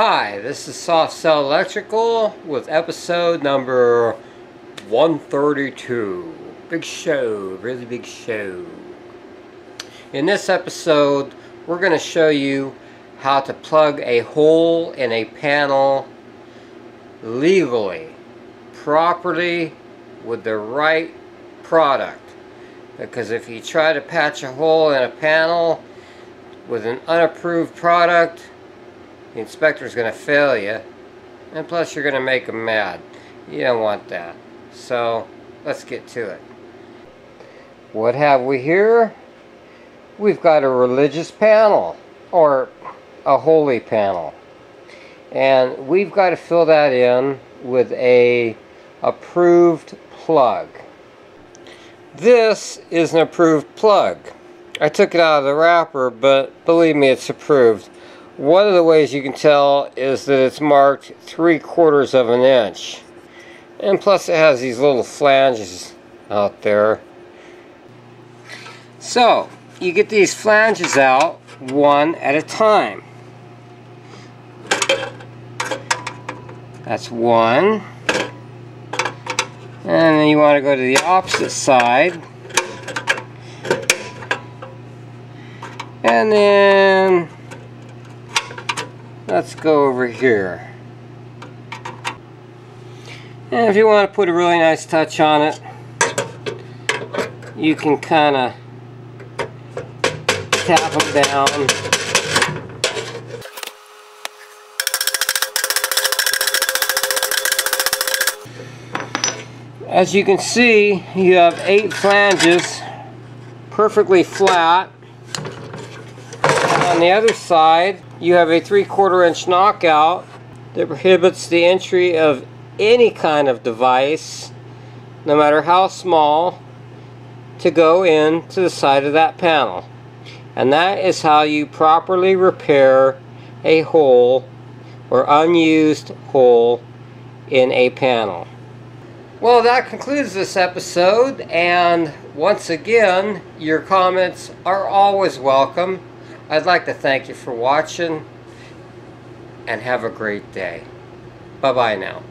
Hi, this is Soft Cell Electrical with episode number 132. Big show, really big show. In this episode, we're going to show you how to plug a hole in a panel legally, properly, with the right product. Because if you try to patch a hole in a panel with an unapproved product, the inspector's going to fail you. And plus you're going to make them mad. You don't want that. So, let's get to it. What have we here? We've got a religious panel. Or a holy panel. And we've got to fill that in with a approved plug. This is an approved plug. I took it out of the wrapper, but believe me, it's approved. One of the ways you can tell is that it's marked three quarters of an inch. And plus it has these little flanges out there. So, you get these flanges out one at a time. That's one. And then you want to go to the opposite side. And then let's go over here. And if you want to put a really nice touch on it, you can kind of tap them down As you can see, you have eight flanges perfectly flat. And on the other side, you have a three-quarter inch knockout that prohibits the entry of any kind of device, no matter how small, to go in to the side of that panel. And that is how you properly repair a hole or unused hole in a panel. Well, that concludes this episode, and once again, your comments are always welcome. I'd like to thank you for watching, and have a great day. Bye-bye now.